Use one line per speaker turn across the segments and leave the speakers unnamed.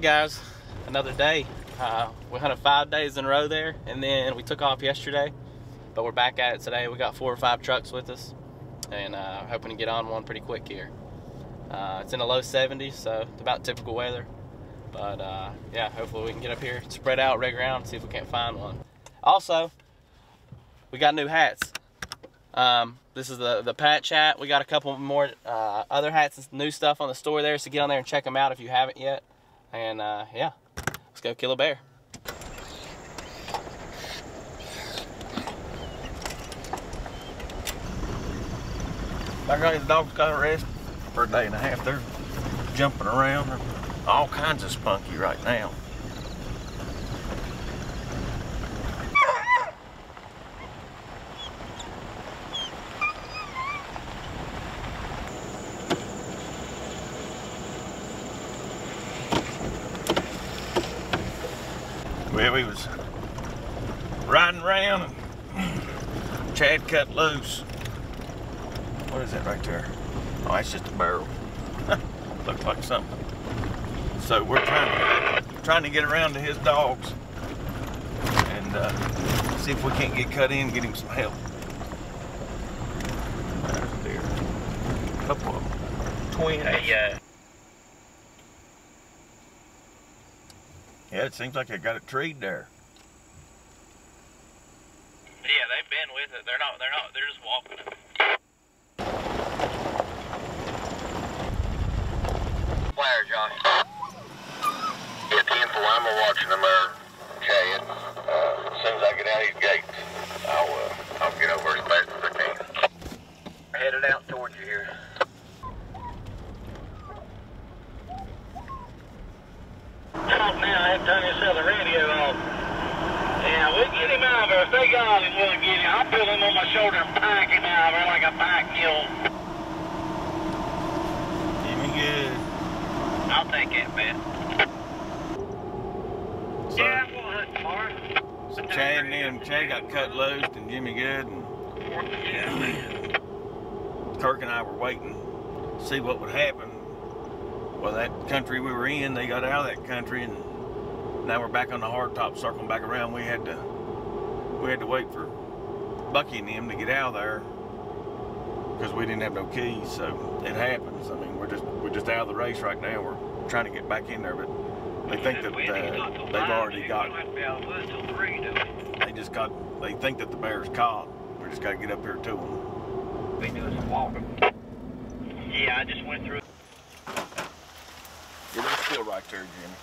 Guys, another day. Uh, we hunted five days in a row there and then we took off yesterday. But we're back at it today. We got four or five trucks with us and uh, hoping to get on one pretty quick here. Uh, it's in the low 70s, so it's about typical weather. But uh, yeah, hopefully we can get up here, spread out, rig around, see if we can't find one. Also, we got new hats. Um, this is the, the patch hat. We got a couple more uh, other hats and new stuff on the store there, so get on there and check them out if you haven't yet. And uh, yeah, let's go kill a bear.
I got the dogs got rest for a day and a half. They're jumping around. All kinds of spunky right now. Well, we was riding around and Chad cut loose. What is that right there? Oh, that's just a barrel. Looks like something. So we're trying to, trying to get around to his dogs and uh, see if we can't get cut in, get him some help. There's a deer. Couple of them. Twins.
Hey, uh,
it seems like I got a treed there.
yeah, they've been with it. They're not. They're not. They're just walking it. Flyer, Josh.
Yeah, 10 for I'm watching them there, Chad. Uh, as soon as I get out of these gates, I'll, uh, I'll get over as fast as I can.
Headed out towards you here.
Out now, I have time to sell the radio off. Yeah, we'll get him out of there. If they got him, we'll get him. I'll put him on my shoulder and pack him out there like a pack mule.
Jimmy good.
I'll take it, bet.
So,
Yeah, I'm to hunt tomorrow.
so Chad and them, Chad got cut loose and Jimmy good and Kirk and I were waiting to see what would happen. Well, that country we were in, they got out of that country, and now we're back on the hardtop, circling back around. We had to, we had to wait for Bucky and them to get out of there because we didn't have no keys. So it happens. I mean, we're just we're just out of the race right now. We're trying to get back in there, but they think that uh, they've already got. They just got. They think that the bear's caught. We just got to get up here to them.
We doing some walking. Yeah, I just went through.
Get it still right there, Jimmy.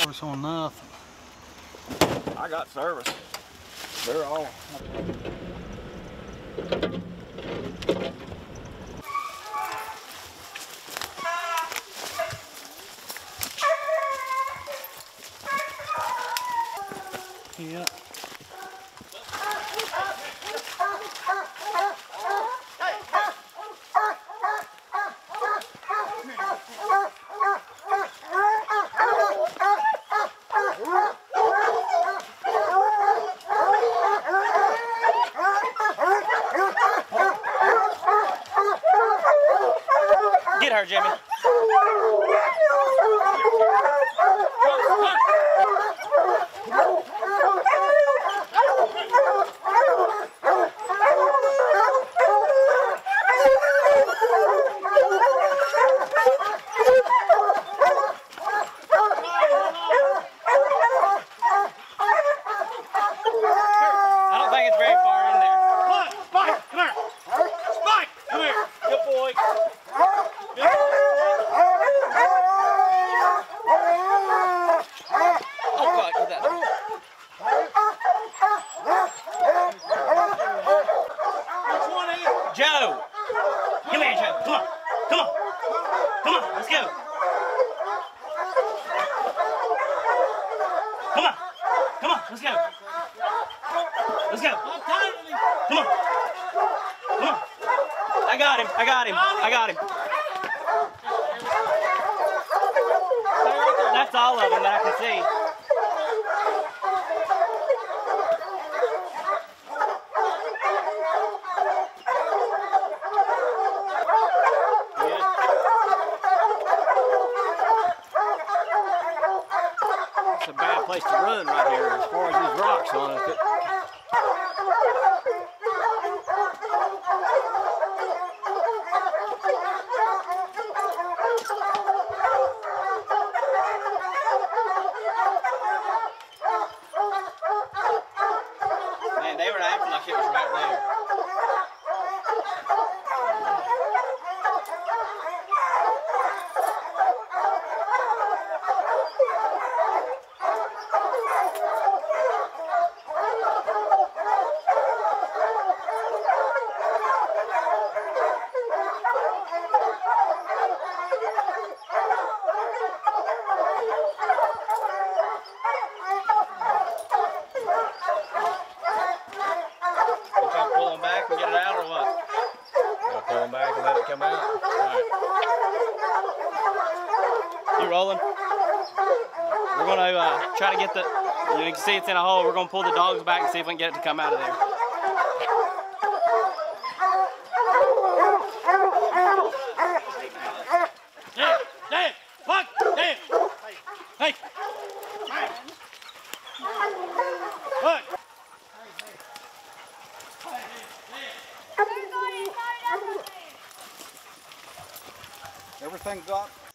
Service on nothing.
I got service. They're all.
Yeah. Get her, Jimmy. Oh, I don't think it's very far in there.
Spike, come here. Spike, come here.
Good boy. Oh, God, get that. Joe! Come here, Joe. Come on. Come on. Come on, let's go. Come on. Come on, let's go. Let's go. Come on. Come on. I got him. I got him. I got him. That's all of them that I can see.
It's a bad place to run right here as far as these rocks on it.
¡Vamos! You rolling? We're gonna uh, try to get the. You can see it's in a hole. We're gonna pull the dogs back and see if we can get it to come out of there.
Damn! Hey! Look! Everything's up.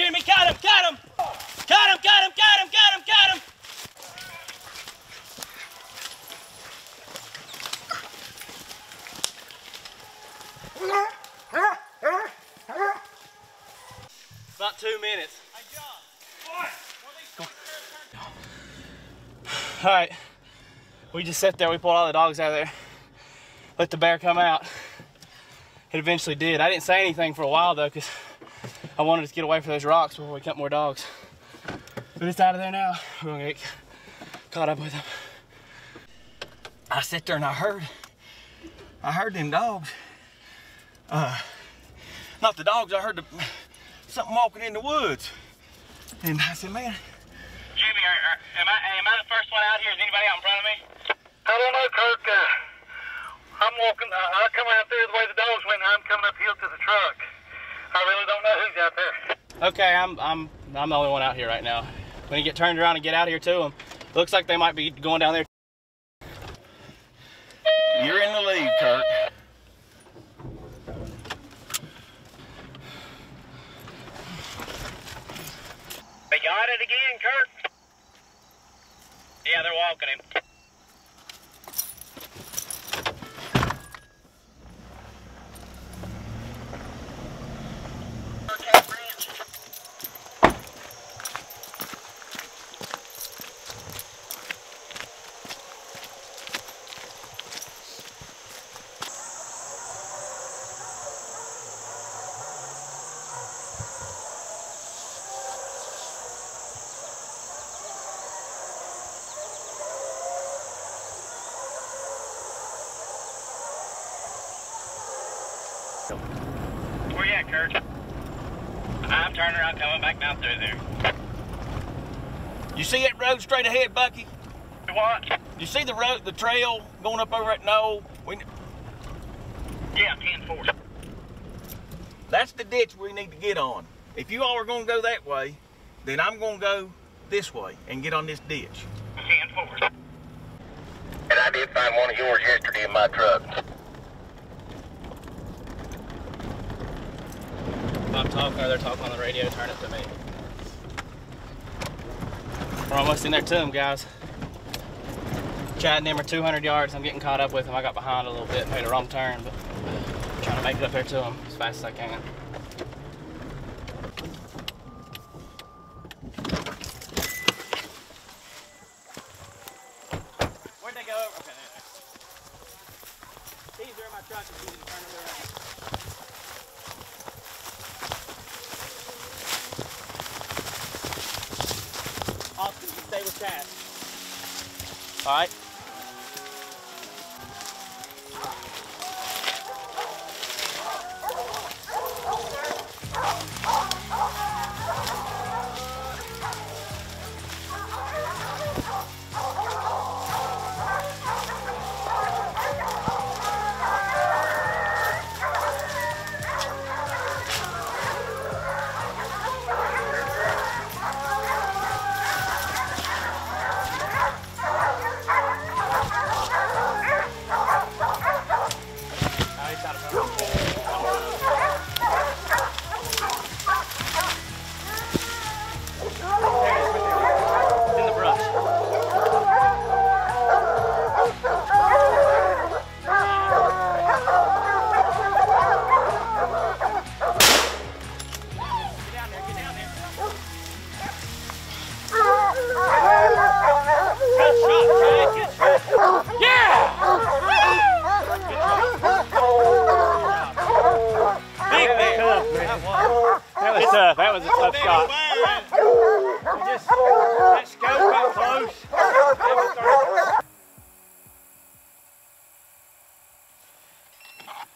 Jimmy! Got him! Got him! Got him! Got him! Got him! Got him! Got him! About two minutes. All right, we just sat there. We pulled all the dogs out of there. Let the bear come out. It eventually did. I didn't say anything for a while though, because I wanted to get away from those rocks before we cut more dogs. But it's out of there now. We're gonna get caught up with them.
I sat there and I heard, I heard them dogs. Uh, not the dogs. I heard the, something walking in the woods, and I said, man,
Jimmy, are, are, am I am I the first one out here? Is anybody out in front of me?
I don't know, Kirk. Uh, I'm walking. Uh, I come out there the way the dogs went. I'm coming uphill to the truck. I really don't know who's out there.
Okay, I'm I'm I'm the only one out here right now. Need to get turned around and get out here to them. Looks like they might be going down there.
you're in the lead, Kurt.
They got it again, Kurt. Yeah, they're walking him. Where you at, Kurt? I'm around, coming back down through there.
You see that road straight ahead, Bucky?
What?
You see the road, the trail going up over that knoll? We,
Yeah, 10 4.
That's the ditch we need to get on. If you all are gonna go that way, then I'm gonna go this way and get on this ditch.
10 4.
And I did find one of yours yesterday in my truck.
I'm talking or they're talking on the radio, turn it to me. We're almost in there to them, guys. Chad them are 200 yards. I'm getting caught up with them. I got behind a little bit, made a wrong turn, but I'm trying to make it up there to them as fast as I can. Where'd they go over? Okay, there. These are in my truck if you can turn them around. Austin, Chad. All right.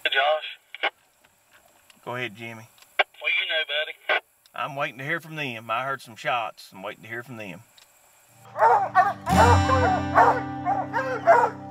Josh,
Go ahead, Jimmy.
well, you know, buddy.
I'm waiting to hear from them. I heard some shots. I'm waiting to hear from them.